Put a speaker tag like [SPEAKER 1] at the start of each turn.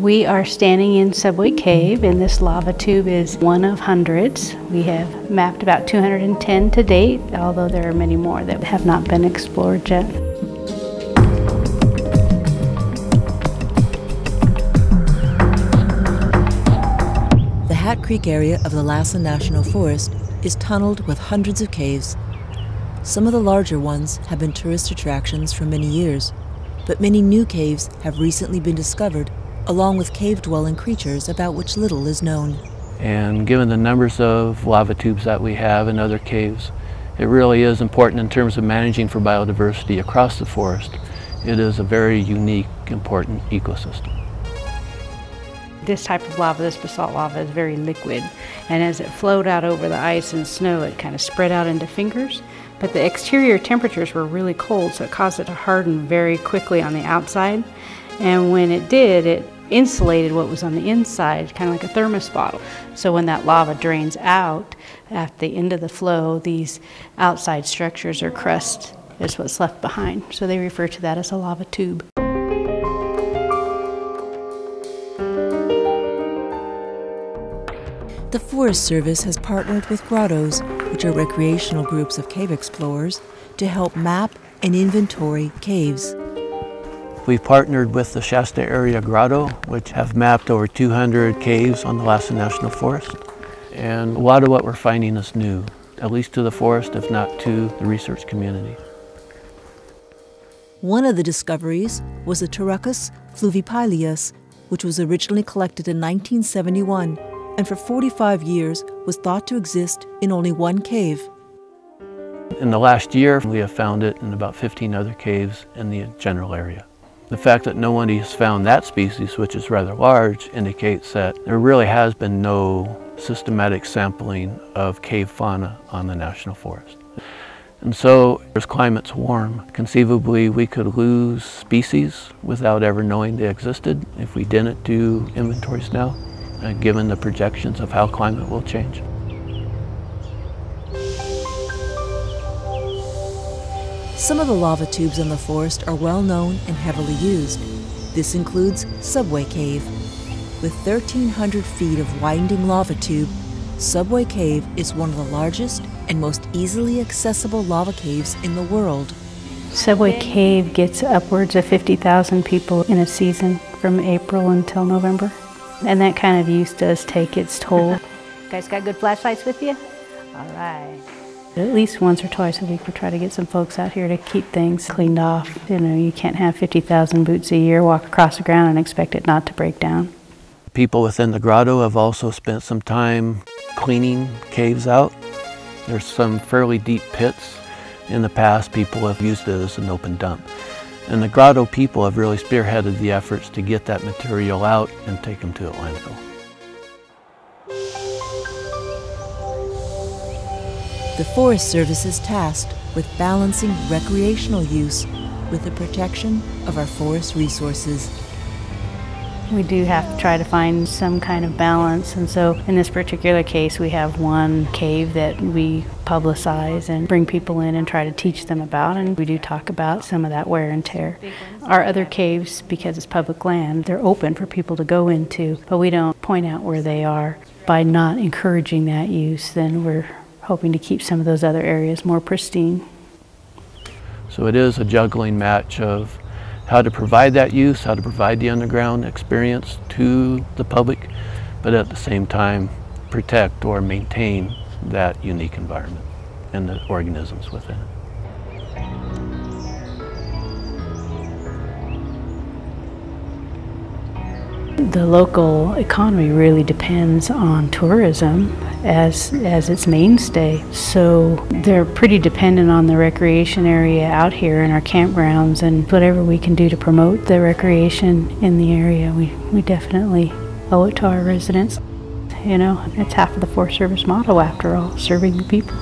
[SPEAKER 1] We are standing in Subway Cave, and this lava tube is one of hundreds. We have mapped about 210 to date, although there are many more that have not been explored yet.
[SPEAKER 2] The Hat Creek area of the Lassen National Forest is tunneled with hundreds of caves. Some of the larger ones have been tourist attractions for many years, but many new caves have recently been discovered along with cave dwelling creatures about which little is known.
[SPEAKER 3] And given the numbers of lava tubes that we have in other caves, it really is important in terms of managing for biodiversity across the forest. It is a very unique, important ecosystem.
[SPEAKER 1] This type of lava, this basalt lava, is very liquid. And as it flowed out over the ice and snow, it kind of spread out into fingers. But the exterior temperatures were really cold, so it caused it to harden very quickly on the outside. And when it did, it insulated what was on the inside, kind of like a thermos bottle. So when that lava drains out at the end of the flow, these outside structures or crust is what's left behind. So they refer to that as a lava tube.
[SPEAKER 2] The Forest Service has partnered with grottos, which are recreational groups of cave explorers, to help map and inventory caves.
[SPEAKER 3] We've partnered with the Shasta Area Grotto, which have mapped over 200 caves on the Lassen National Forest. And a lot of what we're finding is new, at least to the forest, if not to the research community.
[SPEAKER 2] One of the discoveries was the Pterochus fluvipileus, which was originally collected in 1971 and for 45 years was thought to exist in only one cave.
[SPEAKER 3] In the last year, we have found it in about 15 other caves in the general area. The fact that no one has found that species, which is rather large, indicates that there really has been no systematic sampling of cave fauna on the national forest. And so, as climate's warm, conceivably we could lose species without ever knowing they existed if we didn't do inventories now, uh, given the projections of how climate will change.
[SPEAKER 2] Some of the lava tubes in the forest are well known and heavily used. This includes Subway Cave. With 1,300 feet of winding lava tube, Subway Cave is one of the largest and most easily accessible lava caves in the world.
[SPEAKER 1] Subway Cave gets upwards of 50,000 people in a season from April until November. And that kind of use does take its toll. you guys got good flashlights with you? All right. At least once or twice a week, we try to get some folks out here to keep things cleaned off. You know, you can't have 50,000 boots a year walk across the ground and expect it not to break down.
[SPEAKER 3] People within the grotto have also spent some time cleaning caves out. There's some fairly deep pits. In the past, people have used it as an open dump. And the grotto people have really spearheaded the efforts to get that material out and take them to a landfill.
[SPEAKER 2] The Forest Service is tasked with balancing recreational use with the protection of our forest resources.
[SPEAKER 1] We do have to try to find some kind of balance, and so in this particular case, we have one cave that we publicize and bring people in and try to teach them about, and we do talk about some of that wear and tear. Our other caves, because it's public land, they're open for people to go into, but we don't point out where they are. By not encouraging that use, then we're hoping to keep some of those other areas more pristine.
[SPEAKER 3] So it is a juggling match of how to provide that use, how to provide the underground experience to the public, but at the same time protect or maintain that unique environment and the organisms within it.
[SPEAKER 1] The local economy really depends on tourism as as its mainstay. So they're pretty dependent on the recreation area out here in our campgrounds and whatever we can do to promote the recreation in the area, we, we definitely owe it to our residents. You know, it's half of the Forest Service motto after all, serving the people.